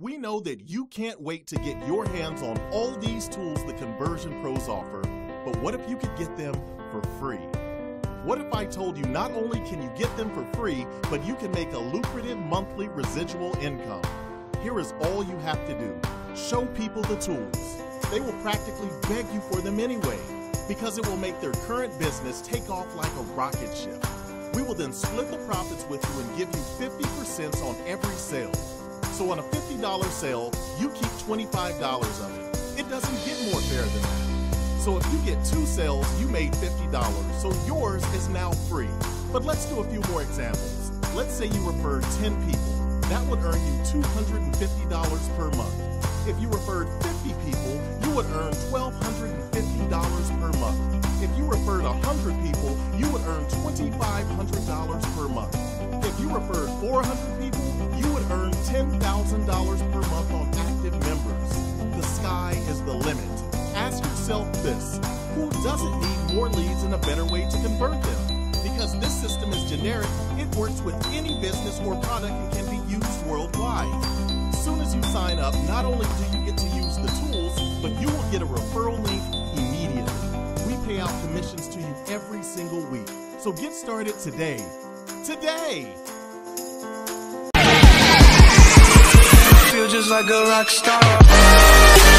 We know that you can't wait to get your hands on all these tools the Conversion Pros offer, but what if you could get them for free? What if I told you not only can you get them for free, but you can make a lucrative monthly residual income? Here is all you have to do show people the tools. They will practically beg you for them anyway, because it will make their current business take off like a rocket ship. We will then split the profits with you and give you 50% on every sale. So on a $50 sale, you keep $25 of it. It doesn't get more fair than that. So if you get two sales, you made $50, so yours is now free. But let's do a few more examples. Let's say you refer 10 people. That would earn you $250 per month. If you referred 50 people, you would earn $1,250 per month. If you referred 100 people, you would earn $2,500 per month. If you referred 400 people, you would earn $10,000 per month on active members. The sky is the limit. Ask yourself this who doesn't need more leads and a better way to convert them? Because this system is generic, it works with any business or product and can be used worldwide. As soon as you sign up, not only do you get to use the tools, but you will get a referral link immediately. We pay out commissions to you every single week. So get started today. Today! Like a rock star.